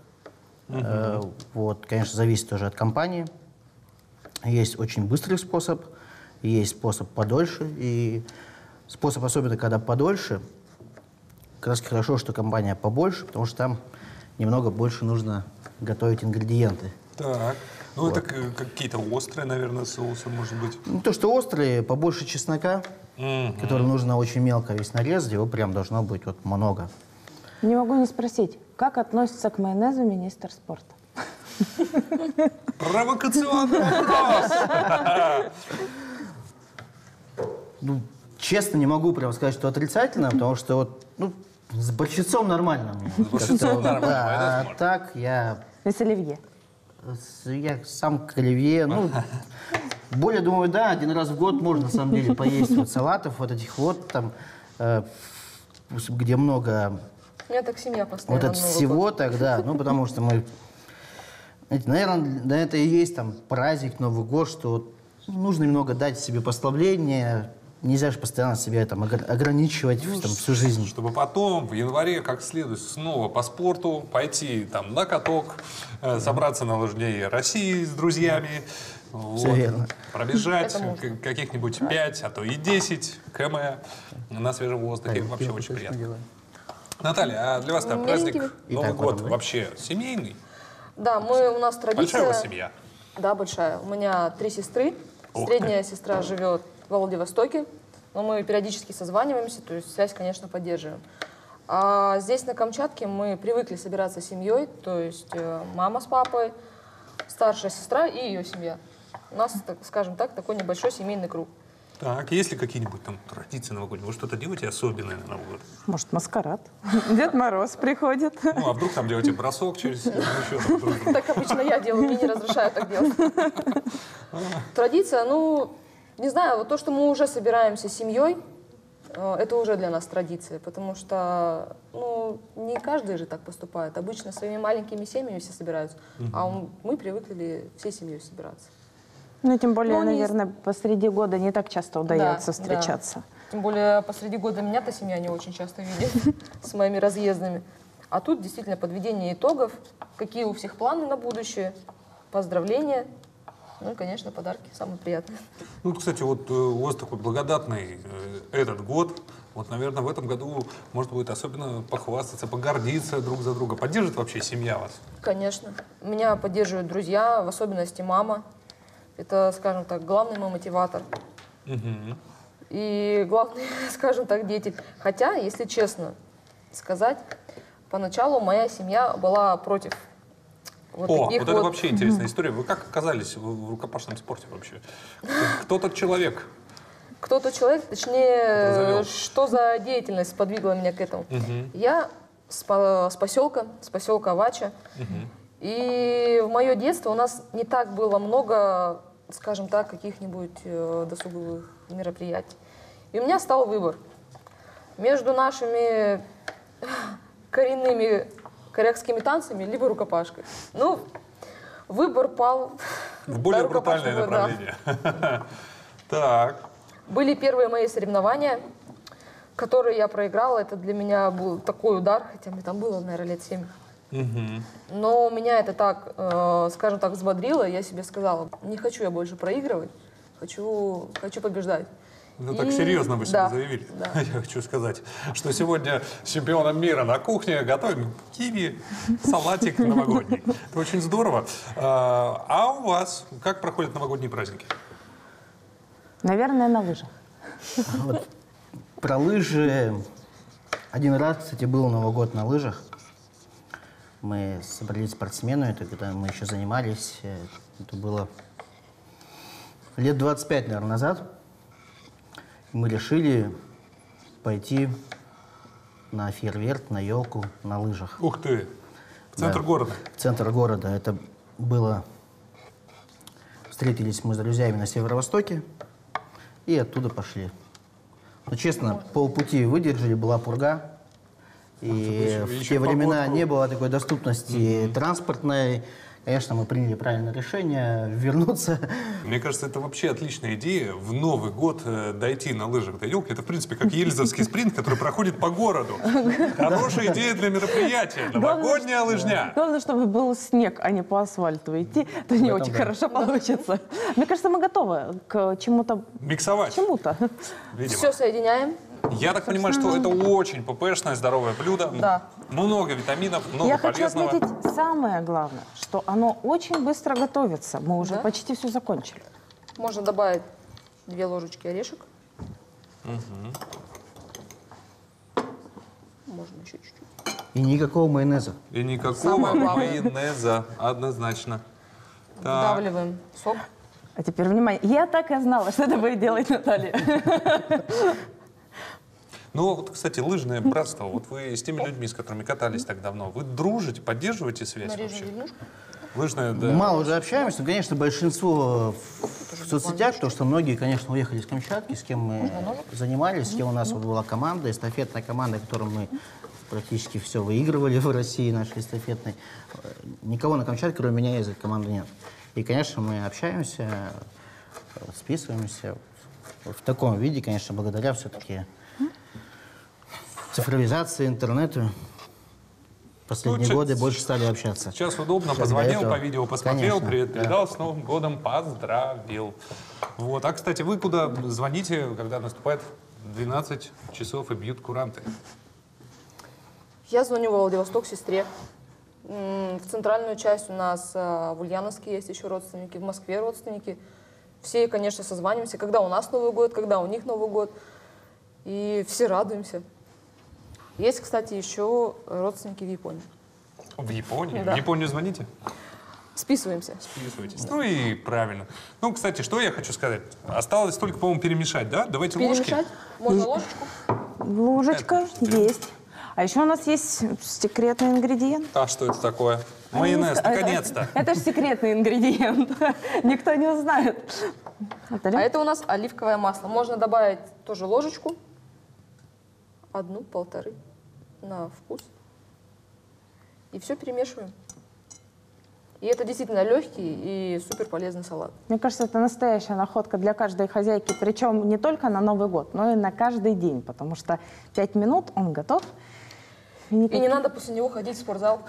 Э, Вот, конечно, зависит тоже от компании. Есть очень быстрый способ, есть способ подольше. И способ, особенно когда подольше, как раз хорошо, что компания побольше, потому что там немного больше нужно готовить ингредиенты. Так. Ну, это к- какие-то острые, наверное, соусы, может быть. Ну, то, что острые, побольше чеснока, Мгм. который нужно очень мелко весь нарезать, его прям должно быть вот много. Не могу не спросить, как относится к майонезу министр спорта? Провокационный вопрос! Ну, честно, не могу прям сказать, что отрицательно, потому что вот, ну, с борщицом нормально. мне. борщицом нормально, а так я, С оливье. с- я сам к оливье, ну, более думаю, да, один раз в год можно, на самом деле, поесть вот салатов, вот этих вот там, э, где много У меня так семья постоянно. вот от всего тогда, ну, потому что мы, знаете, наверное, на это и есть там праздник, Новый год, что вот нужно немного дать себе послабление, нельзя же постоянно себя там огр- ограничивать Ну, там, всю жизнь. Чтобы потом в январе как следует снова по спорту пойти там на каток, э, собраться на лыжне России с друзьями. вот, верно. Пробежать каких-нибудь 5, а то и 10 км на свежем воздухе. Вообще очень приятно. Наталья, а для вас там праздник Миленький. Новый год да? вообще семейный? Да, мы, у нас традиция... Большая у вас семья? Да, большая. У меня три сестры. Ух Средняя сестра живет в Владивостоке, но мы периодически созваниваемся, то есть связь, конечно, поддерживаем. А здесь, на Камчатке, мы привыкли собираться семьей, то есть э, мама с папой, старшая сестра и ее семья. У нас, так, скажем так, такой небольшой семейный круг. Так, есть ли какие-нибудь там традиции новогодние? Вы что-то делаете особенное на Новый год? Может, маскарад? Дед Мороз приходит. Ну, а вдруг там делаете бросок через ну? Так обычно я делаю, мне не разрешают так делать. Традиция, ну, не знаю, вот то, что мы уже собираемся семьей, э, это уже для нас традиция, потому что, ну, не каждый же так поступает. Обычно своими маленькими семьями все собираются, а мы привыкли всей семьей собираться. Ну, тем более, Ну, не- наверное, посреди года не так часто удается Да, встречаться. да. Тем более посреди года меня-то семья не очень часто видит с моими разъездами. А тут действительно подведение итогов, какие у всех планы на будущее, поздравления, ну и, конечно, подарки, самые приятные. Ну, кстати, вот э, у вас такой благодатный э, этот год. Вот, наверное, в этом году можно будет особенно похвастаться, погордиться друг за друга. Поддержит вообще семья вас? Конечно. Меня поддерживают друзья, в особенности мама. Это, скажем так, главный мой мотиватор. Мгм. И главный, скажем так, дети. Хотя, если честно сказать, поначалу моя семья была против вот О, вот это вот- вообще интересная история. Вы как оказались в, рукопашном спорте вообще? Кто тот человек? Кто-то человек, точнее, что за деятельность подвигла меня к этому. Я с, по- с поселка, с поселка Авача. И в мое детство у нас не так было много, скажем так, каких-нибудь э, досуговых мероприятий. И у меня стал выбор между нашими коренными корякскими танцами, либо рукопашкой. Ну, выбор пал... В более брутальное направление. Так. Были первые мои соревнования, которые я проиграла. Это для меня был такой удар, хотя мне там было, наверное, лет 7. Угу. Но меня это так, э, скажем так, взбодрило. Я себе сказала, не хочу я больше проигрывать, хочу, хочу побеждать. Ну, так серьезно вы себе да, заявили. Да. Я хочу сказать, что сегодня с чемпионом мира на кухне готовим киви, салатик новогодний. Это очень здорово. Э, а у вас как проходят новогодние праздники? Наверное, на лыжах. А вот. Про лыжи. Один раз, кстати, был Новый год на лыжах. Мы собрались спортсмены, это когда мы еще занимались. э, Это было лет 25, наверное, назад. Мы решили пойти на фейерверк, на елку, на лыжах. Ух ты! В центр Да, города. В центр города. Это было... Встретились мы с друзьями на северо-востоке и оттуда пошли. Ну, честно, полпути выдержали, была пурга. И еще- в те времена погодку. не было такой доступности транспортной. Конечно, мы приняли правильное решение вернуться. Мне кажется, это вообще отличная идея в Новый год э, дойти на лыжах до елки. Это, в принципе, как ельзовский спринт, который проходит по городу. Хорошая идея для мероприятия. Новогодняя лыжня. Главное, чтобы был снег, а не по асфальту идти. То не очень хорошо получится. Мне кажется, мы готовы к чему-то. Миксовать. Чему-то. Все соединяем. Я так понимаю, что это очень ППшное здоровое блюдо. Да. Много витаминов, много Я хочу полезного. отметить самое главное, что оно очень быстро готовится. Мы уже Да? почти все закончили. Можно добавить две ложечки орешек. Мгм. Можно еще чуть-чуть. И никакого майонеза. И никакого майонеза, однозначно. Так. Вдавливаем сок. А теперь внимание. Я так и знала, что это будет делать Наталья. Ну, вот, кстати, лыжное братство. Вот вы с теми людьми, с которыми катались так давно, вы дружите, поддерживаете связь вообще? Лыжное, да. Мало уже общаемся, но, конечно, большинство в, соцсетях, потому что многие, конечно, уехали с Камчатки, с кем мы занимались, с кем у нас вот была команда, эстафетная команда, которую мы практически все выигрывали в России, нашей эстафетной. Никого на Камчатке, кроме меня, из этой команды нет. И, конечно, мы общаемся, списываемся в таком виде, конечно, благодаря все-таки цифровизации, интернету. Последние Ну, годы больше стали общаться. Сейчас удобно, до позвонил, этого. по видео посмотрел, Конечно, привет да. передал, с Новым годом поздравил. Вот. А, кстати, вы куда звоните, когда наступает 12 часов и бьют куранты? Я звоню во Владивосток сестре. В центральную часть у нас а, в Ульяновске есть еще родственники, в Москве родственники. Все, конечно, созваниваемся, когда у нас Новый год, когда у них Новый год. И все радуемся. Есть, кстати, еще родственники в Японии. В Японии? Да. В Японию звоните? Списываемся. Списывайтесь. Ну и правильно. Ну, кстати, что я хочу сказать? Осталось только, по-моему, перемешать, да? Давайте ложки. Перемешать? Можно ложечку? Ложечка есть. А еще у нас есть секретный ингредиент. А что это такое? Майонез, А это- наконец-то. Это же секретный ингредиент. Никто не узнает. А это у нас оливковое масло. Можно добавить тоже ложечку. Одну, полторы на вкус. И все перемешиваем. И это действительно легкий и супер полезный салат. Мне кажется, это настоящая находка для каждой хозяйки, причем не только на Новый год, но и на каждый день, потому что пять минут он готов. И не надо после него ходить в спортзал.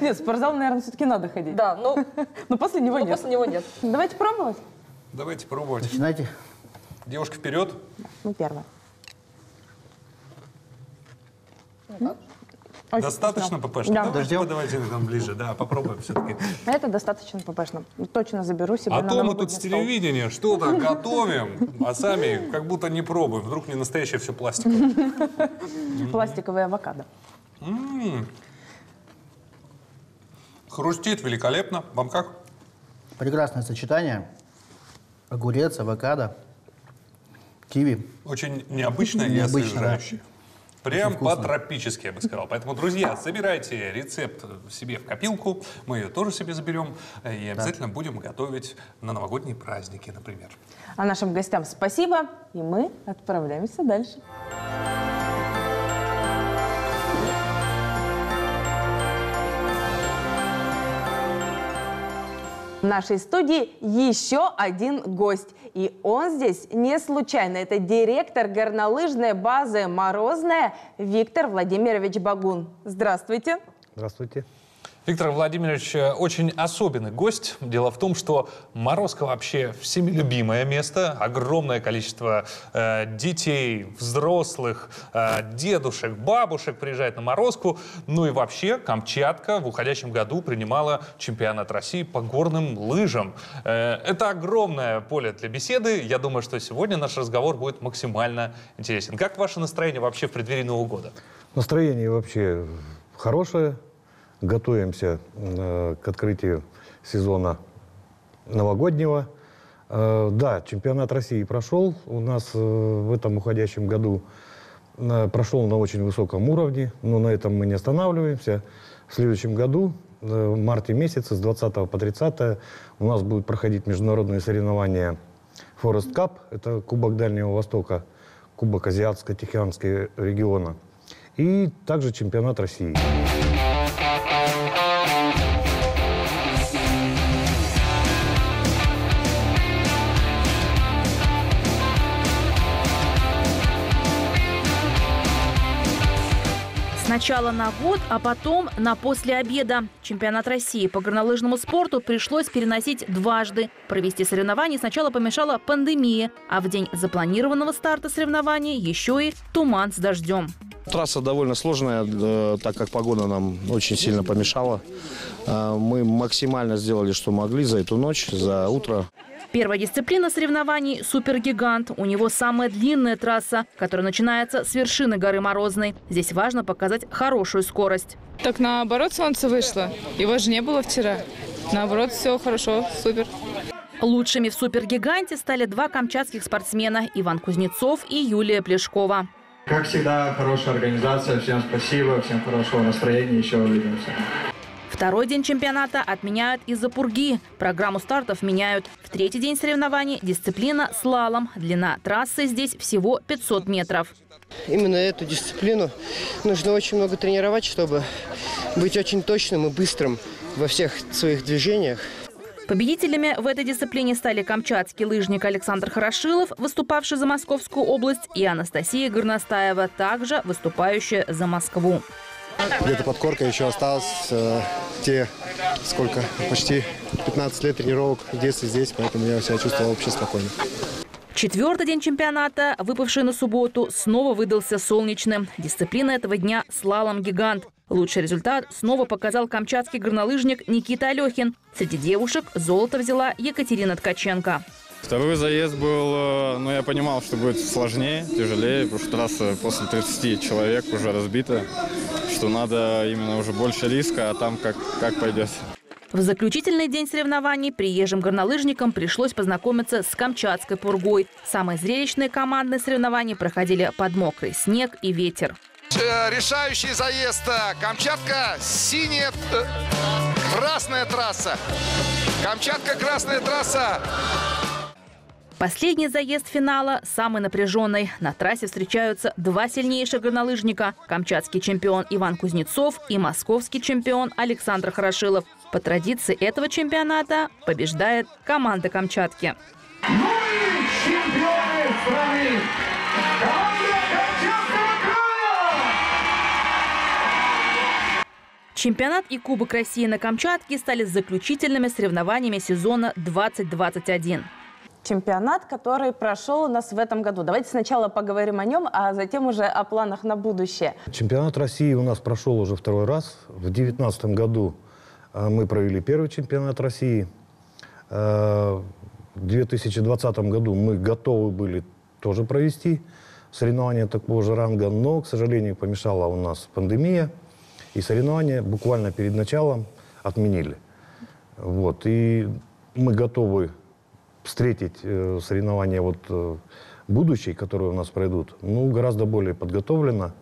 Нет, в спортзал, наверное, все-таки надо ходить. Да, но, но после него нет. после него нет. Давайте пробовать. Давайте пробовать. Начинайте. Девушка вперед. Ну, первое. Очень Достаточно вкусно. ППшно? Да. Давайте, давайте там ближе. Да, попробуем все-таки. Это достаточно ППшно. Точно заберу себе А на то мы тут с телевидения что-то готовим, а сами как будто не пробуем. Вдруг не настоящее все пластиковое. Пластиковые авокадо. М. Хрустит великолепно. Вам как? Прекрасное сочетание. Огурец, авокадо, киви. Очень необычное и освежающее. Прям по-тропически, я бы сказал. Поэтому, друзья, собирайте рецепт себе в копилку. Мы ее тоже себе заберем. И обязательно будем готовить на новогодние праздники, например. А нашим гостям спасибо, и мы отправляемся дальше. В нашей студии еще один гость. И он здесь не случайно. Это директор горнолыжной базы «Морозная» Виктор Владимирович Багун. Здравствуйте. Здравствуйте. Виктор Владимирович э, очень особенный гость. Дело в том, что Морозко вообще всеми любимое место. Огромное количество э, детей, взрослых, э, дедушек, бабушек приезжает на Морозку. Ну и вообще Камчатка в уходящем году принимала чемпионат России по горным лыжам. Э, это огромное поле для беседы. Я думаю, что сегодня наш разговор будет максимально интересен. Как ваше настроение вообще в преддверии Нового года? Настроение вообще хорошее. Готовимся э, к открытию сезона новогоднего. Э, да, чемпионат России прошел. У нас э, в этом уходящем году прошел на очень высоком уровне, но на этом мы не останавливаемся. В следующем году, в марте месяце, с 20 по 30, у нас будут проходить международные соревнования Forest Cup, это Кубок Дальнего Востока, Кубок Азиатско-Тихоокеанского региона, и также чемпионат России. Сначала на год, а потом на после обеда. Чемпионат России по горнолыжному спорту пришлось переносить дважды. Провести соревнования сначала помешала пандемия, а в день запланированного старта соревнований еще и туман с дождем. Трасса довольно сложная, э, так как погода нам очень сильно помешала. Э, Мы максимально сделали, что могли за эту ночь, за утро. Первая дисциплина соревнований – супергигант. У него самая длинная трасса, которая начинается с вершины горы Морозной. Здесь важно показать хорошую скорость. Так наоборот солнце вышло. Его же не было вчера. Наоборот, все хорошо, супер. Лучшими в супергиганте стали два камчатских спортсмена – Иван Кузнецов и Юлия Плешкова. Как всегда, хорошая организация. Всем спасибо, всем хорошего настроения. Еще увидимся. Второй день чемпионата отменяют из-за пурги. Программу стартов меняют. В третий день соревнований дисциплина слалом. Длина трассы здесь всего 500 метров. Именно эту дисциплину нужно очень много тренировать, чтобы быть очень точным и быстрым во всех своих движениях. Победителями в этой дисциплине стали камчатский лыжник Александр Хорошилов, выступавший за Московскую область, и Анастасия Горностаева, также выступающая за Москву. Где-то под коркой еще осталось э, те, сколько, почти 15 лет тренировок в детстве здесь, поэтому я себя чувствовал вообще спокойно. Четвертый день чемпионата, выпавший на субботу, снова выдался солнечным. Дисциплина этого дня – слалом-гигант. Лучший результат снова показал камчатский горнолыжник Никита Алехин. Среди девушек золото взяла Екатерина Ткаченко. Второй заезд был, э, ну я понимал, что будет сложнее, тяжелее, потому что трасса после 30 человек уже разбита, что надо именно уже больше риска, а там как, как пойдет. В заключительный день соревнований приезжим горнолыжникам пришлось познакомиться с Камчатской пургой. Самые зрелищные командные соревнования проходили под мокрый снег и ветер. Э, Решающий заезд. Камчатка синяя, э, красная трасса. Камчатка красная трасса. Последний заезд финала самый напряженный. На трассе встречаются два сильнейших горнолыжника – камчатский чемпион Иван Кузнецов и московский чемпион Александр Хорошилов. По традиции этого чемпионата побеждает команда Камчатки. Чемпионы страны. Чемпионат и Кубок России на Камчатке стали заключительными соревнованиями сезона 2021. Чемпионат, который прошел у нас в этом году. Давайте сначала поговорим о нем, а затем уже о планах на будущее. Чемпионат России у нас прошел уже второй раз. В 2019 году э, мы провели первый чемпионат России. Э, В 2020 году мы готовы были тоже провести соревнования такого же ранга, но, к сожалению, помешала у нас пандемия, и соревнования буквально перед началом отменили. Вот, и мы готовы встретить э, соревнования вот, э, будущие, которые у нас пройдут, ну, гораздо более подготовленно.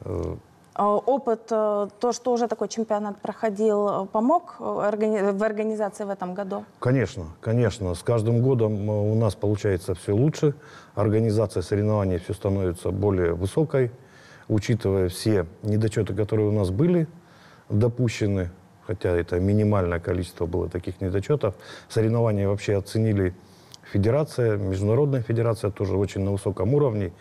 Э, А Опыт, то, что уже такой чемпионат проходил, помог в организации в этом году? Конечно, конечно. С каждым годом у нас получается все лучше. Организация соревнований все становится более высокой, учитывая все недочеты, которые у нас были допущены, хотя это минимальное количество было таких недочетов. Соревнования вообще оценили федерация, международная федерация тоже очень на высоком уровне.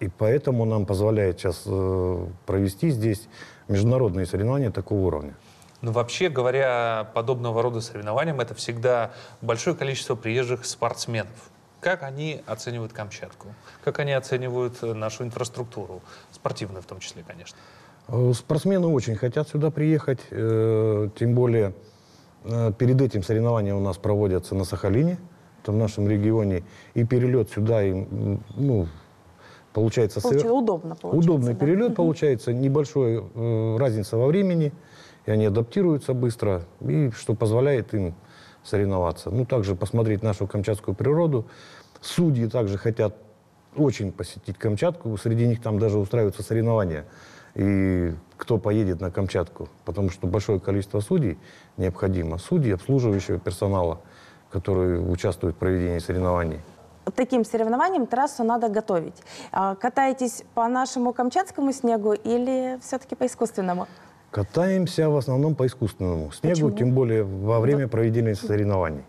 И поэтому нам позволяет сейчас э, провести здесь международные соревнования такого уровня. Ну, вообще говоря, подобного рода соревнованиям это всегда большое количество приезжих спортсменов. Как они оценивают Камчатку? Как они оценивают э, нашу инфраструктуру? Спортивную в том числе, конечно. Э, Спортсмены очень хотят сюда приехать, э, тем более э, перед этим соревнования у нас проводятся на Сахалине, в нашем регионе, и перелет сюда им, ну, получается Получи- совер- Удобно получается. удобный да. перелет получается, небольшой э, разница во времени, и они адаптируются быстро, и что позволяет им соревноваться. Ну, также посмотреть нашу камчатскую природу. Судьи также хотят очень посетить Камчатку, среди них там даже устраиваются соревнования. И кто поедет на Камчатку, потому что большое количество судей необходимо. Судьи, обслуживающего персонала, который участвует в проведении соревнований. Таким соревнованиям трассу надо готовить. А, Катаетесь по нашему камчатскому снегу или все-таки по искусственному? Катаемся в основном по искусственному снегу, Почему? тем более во время проведения соревнований.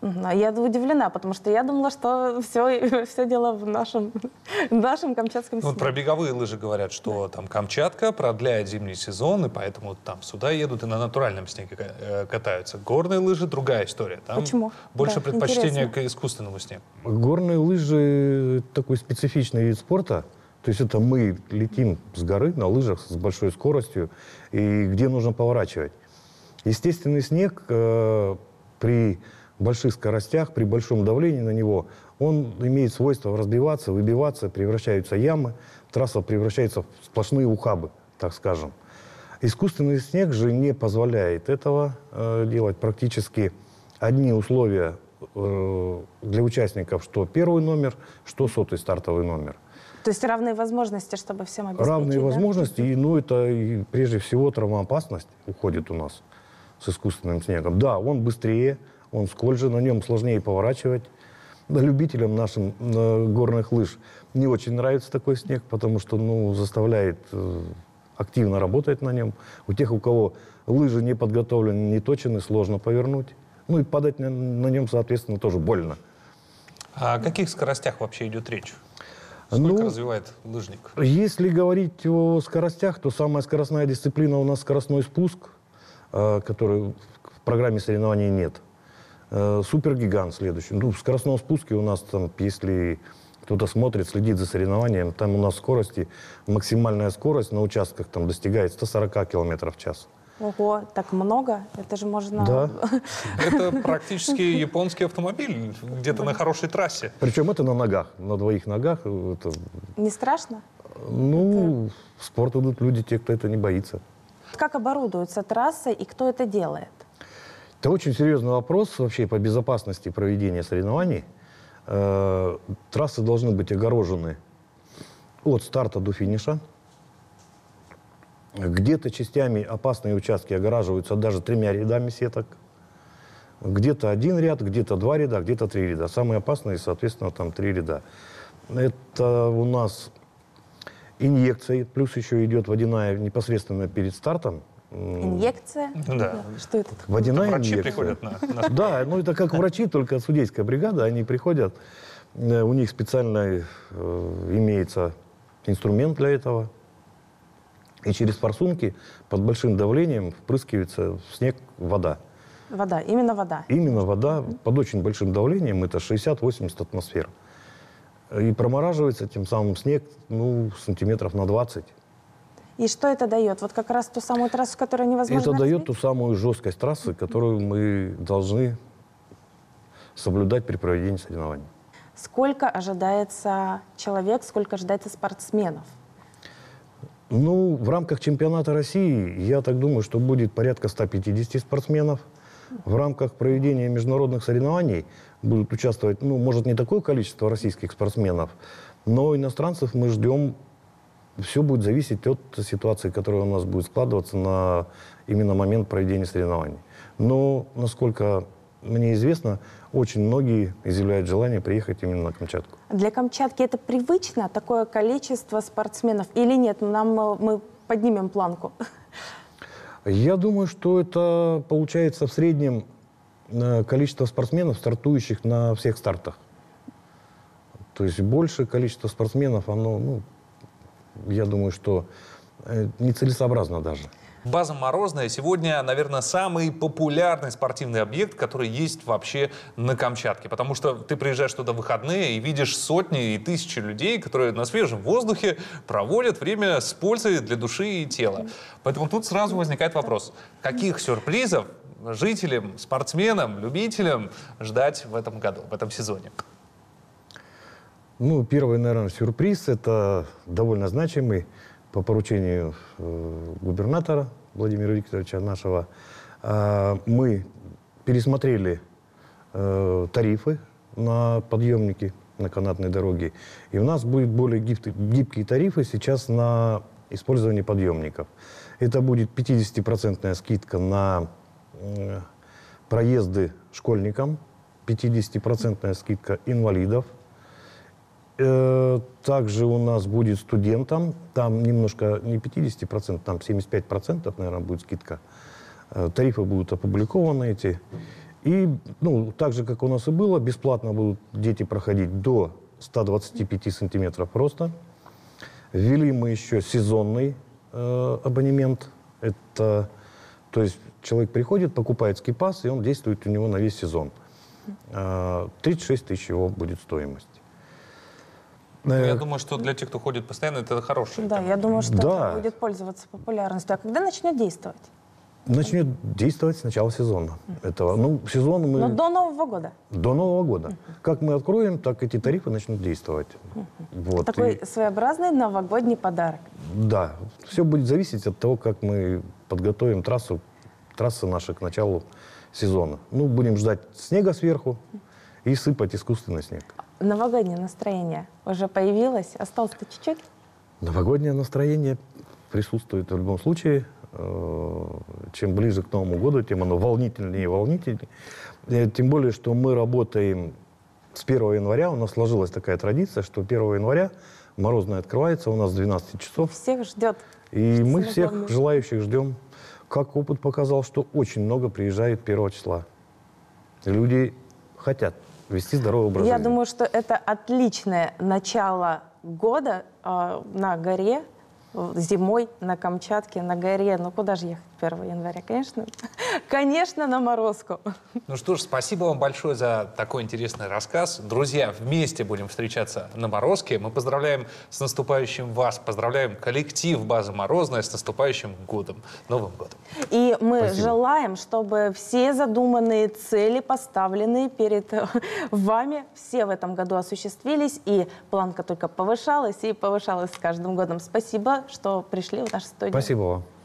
А Я удивлена, потому что я думала, что все, все дело в нашем, в нашем камчатском Ну, вот снегу. про беговые лыжи говорят, что там Камчатка продляет зимний сезон, и поэтому там сюда едут и на натуральном снеге э, катаются. Горные лыжи другая история. Там Почему? больше Да, предпочтения интересно. к искусственному снегу. Горные лыжи – такой специфичный вид спорта. То есть это мы летим с горы на лыжах с большой скоростью, и где нужно поворачивать. Естественный снег э, при больших скоростях, при большом давлении на него, он имеет свойство разбиваться, выбиваться, превращаются ямы, трасса превращается в сплошные ухабы, так скажем. Искусственный снег же не позволяет этого э, делать. Практически одни условия э, для участников, что первый номер, что сотый стартовый номер. То есть равные возможности, чтобы всем обеспечить. Равные да? возможности, и, ну, это и, прежде всего травмоопасность уходит у нас с искусственным снегом. Да, он быстрее, он скольже, на нем сложнее поворачивать. Любителям нашим горных лыж не очень нравится такой снег, потому что ну, заставляет э, активно работать на нем. У тех, у кого лыжи не подготовлены, не точены, сложно повернуть. Ну и падать на, на нем, соответственно, тоже больно. А о каких скоростях вообще идет речь? Сколько Ну, развивает лыжник? Если говорить о скоростях, то самая скоростная дисциплина у нас скоростной спуск, э, который в программе соревнований нет. Э, Супергигант следующий. Ну, в скоростном спуске у нас там, если кто-то смотрит, следит за соревнованием, там у нас скорости, максимальная скорость на участках там достигает 140 км в час. Ого, так много? Это же можно... Да. Это практически японский автомобиль где-то на хорошей трассе. Причем это на ногах, на двоих ногах. Это, Не страшно? ну, в спорт идут люди, те, кто это не боится. Как оборудуется трасса и кто это делает? Это очень серьезный вопрос вообще по безопасности проведения соревнований. Э, Трассы должны быть огорожены от старта до финиша. Где-то частями опасные участки огораживаются даже тремя рядами сеток. Где-то один ряд, где-то два ряда, где-то три ряда. Самые опасные, соответственно, там три ряда. Это у нас инъекции, плюс еще идет водяная непосредственно перед стартом. Инъекция? Да. Что это такое? Водяная Врачи инъекция. приходят на, на Да, ну это как врачи, только судейская бригада, они приходят, э, у них специально э, имеется инструмент для этого, и через форсунки под большим давлением впрыскивается в снег вода. Вода, именно вода. Именно вода под очень большим давлением, это 60-80 атмосфер. И промораживается тем самым снег ну, сантиметров на 20. И что это дает? Вот как раз ту самую трассу, которую невозможно это дает ту самую жесткость трассы, которую мы должны соблюдать при проведении соревнований. Сколько ожидается человек, сколько ожидается спортсменов? Ну, в рамках чемпионата России, я так думаю, что будет порядка 150 спортсменов. В рамках проведения международных соревнований будут участвовать, ну, может, не такое количество российских спортсменов, но иностранцев мы ждем все будет зависеть от ситуации, которая у нас будет складываться на именно момент проведения соревнований. Но, насколько мне известно, очень многие изъявляют желание приехать именно на Камчатку. Для Камчатки это привычно, такое количество спортсменов? Или нет, нам, э, мы поднимем планку? Я думаю, что это получается в среднем э, количество спортсменов, стартующих на всех стартах. То есть большее количество спортсменов, оно, ну, я думаю, что э, нецелесообразно даже. База Морозная сегодня, наверное, самый популярный спортивный объект, который есть вообще на Камчатке. Потому что ты приезжаешь туда в выходные и видишь сотни и тысячи людей, которые на свежем воздухе проводят время с пользой для души и тела. Поэтому тут сразу возникает вопрос, каких сюрпризов жителям, спортсменам, любителям ждать в этом году, в этом сезоне? Ну, первый, наверное, сюрприз – это довольно значимый по поручению э, губернатора Владимира Викторовича нашего. Э, мы пересмотрели э, тарифы на подъемники на канатной дороге. И у нас будет более гибкие, тарифы сейчас на использование подъемников. Это будет 50% скидка на проезды школьникам, 50% скидка инвалидов – также у нас будет студентам, там немножко не 50%, там 75%, наверное, будет скидка. Э, тарифы будут опубликованы эти. И, ну, так же, как у нас и было, бесплатно будут дети проходить до 125 сантиметров роста. Ввели мы еще сезонный э, абонемент. Это, то есть человек приходит, покупает скипас, и он действует у него на весь сезон. Э, 36 тысяч его будет стоимость. Ну, я думаю, что для тех, кто ходит постоянно, это хороший. Да, я думаю, что Да. это будет пользоваться популярностью. А когда начнет действовать? Начнет действовать с начала сезона этого. Ну, сезон мы... Но до Нового года. До Нового года. Как мы откроем, так эти тарифы начнут действовать. Вот. Такой И- своеобразный новогодний подарок. да, все будет зависеть от того, как мы подготовим трассу, трассы наши к началу сезона. Ну, будем ждать снега сверху и сыпать искусственный снег. Новогоднее настроение уже появилось. Осталось-то чуть-чуть. Новогоднее настроение присутствует в любом случае. Э, Чем ближе к Новому году, тем оно волнительнее и волнительнее. Э, Тем более, что мы работаем с 1 января. У нас сложилась такая традиция, что 1 января морозное открывается у нас с 12 часов. Всех ждет. И мы всех главное. желающих ждем. Как опыт показал, что очень много приезжает 1 числа. Люди хотят вести здоровый образ Я жизни. думаю, что это отличное начало года э, на горе, зимой на Камчатке, на горе. Ну куда же ехать 1 января? Конечно, конечно, на Морозку. Ну что ж, спасибо вам большое за такой интересный рассказ. Друзья, вместе будем встречаться на Морозке. Мы поздравляем с наступающим вас, поздравляем коллектив Базы Морозная с наступающим годом, Новым годом. И мы Спасибо. желаем, чтобы все задуманные цели, поставленные перед вами, все в этом году осуществились, и планка только повышалась и повышалась с каждым годом. Спасибо, что пришли в нашу студию. Спасибо вам.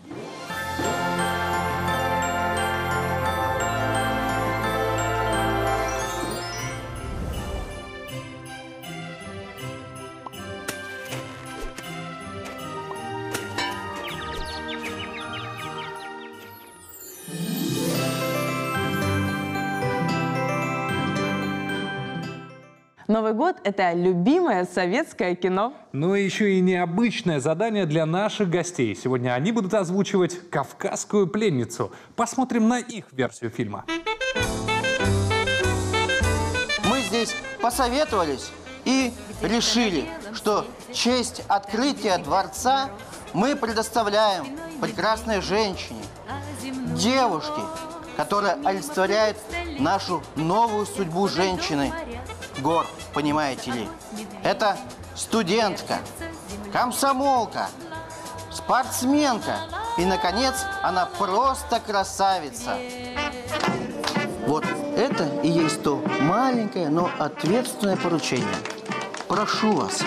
Год – это любимое советское кино. Ну и еще и необычное задание для наших гостей. Сегодня они будут озвучивать «Кавказскую пленницу». Посмотрим на их версию фильма. Мы здесь посоветовались и решили, что честь открытия дворца мы предоставляем прекрасной женщине, девушке, которая олицетворяет нашу новую судьбу женщины. Гор, понимаете ли. Это студентка, комсомолка, спортсменка и, наконец, она просто красавица. Вот это и есть то маленькое, но ответственное поручение. Прошу вас.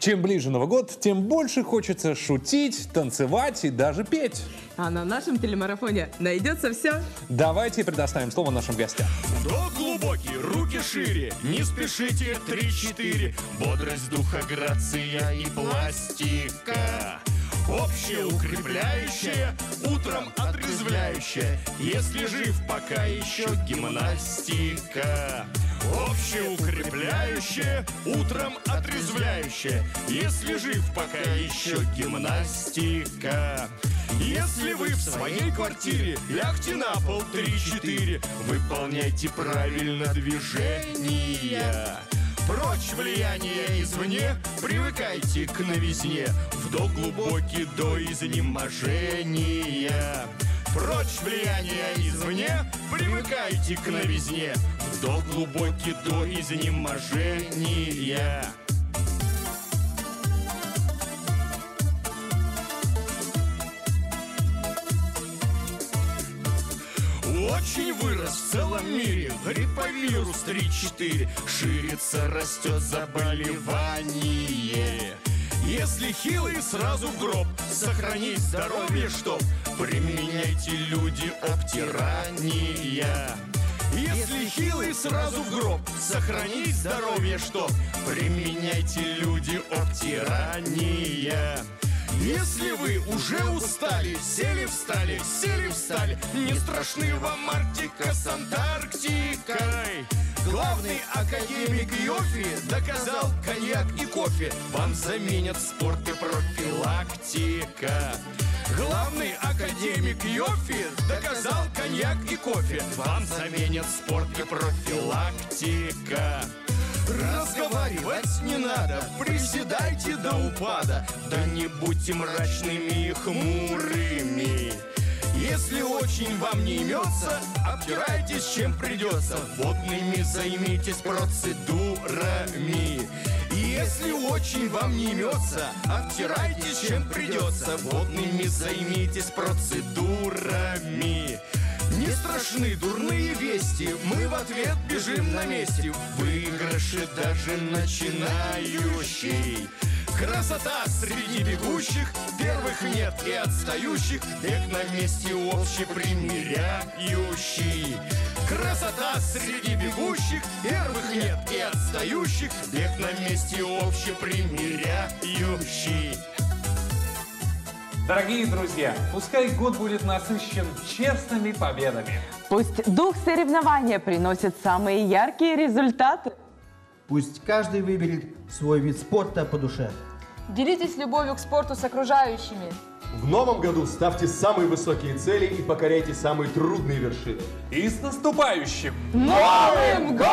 Чем ближе Новый год, тем больше хочется шутить, танцевать и даже петь. А на нашем телемарафоне найдется все. Давайте предоставим слово нашим гостям. Вдох глубокий, руки шире, не спешите, три-четыре. Бодрость духа, грация и пластика. Общеукрепляющая, утром отрезвляющая. Если жив, пока еще гимнастика. Общеукрепляющая, утром отрезвляющая. Если жив, пока еще гимнастика. Если вы в своей квартире, лягте на пол 3-4, выполняйте правильно движения. Прочь влияние извне, привыкайте к новизне, вдох глубокий до изнеможения. Прочь влияние извне, привыкайте к новизне, вдох глубокий до изнеможения. Очень вырос в целом мире Грипповирус 3-4 Ширится, растет заболевание. Если хилый, сразу в гроб Сохранить здоровье, чтоб Применяйте люди обтирания. Если хилый, сразу в гроб. Сохранить здоровье, чтоб Применяйте люди обтирания. Если вы уже устали, сели встали, сели встали, не страшны вам Арктика с Антарктикой. Главный академик Йофи доказал коньяк и кофе вам заменят спорт и профилактика. Главный академик Йофи доказал коньяк и кофе вам заменят спорт и профилактика. Разговаривать не надо, приседайте до упада, да не будьте мрачными и хмурыми. Если очень вам не имется, обтирайтесь чем придется, водными займитесь процедурами. Если очень вам не имется, обтирайтесь чем придется, водными займитесь процедурами. Не страшны дурные вести, мы в ответ бежим на месте. Выигрыши даже начинающий. Красота среди бегущих, первых нет и отстающих, бег на месте общепримиряющий. Красота среди бегущих, первых нет и отстающих, бег на месте общепримиряющий. Дорогие друзья, пускай год будет насыщен честными победами. Пусть дух соревнования приносит самые яркие результаты. Пусть каждый выберет свой вид спорта по душе. Делитесь любовью к спорту с окружающими. В новом году ставьте самые высокие цели и покоряйте самые трудные вершины. И с наступающим! Новым годом!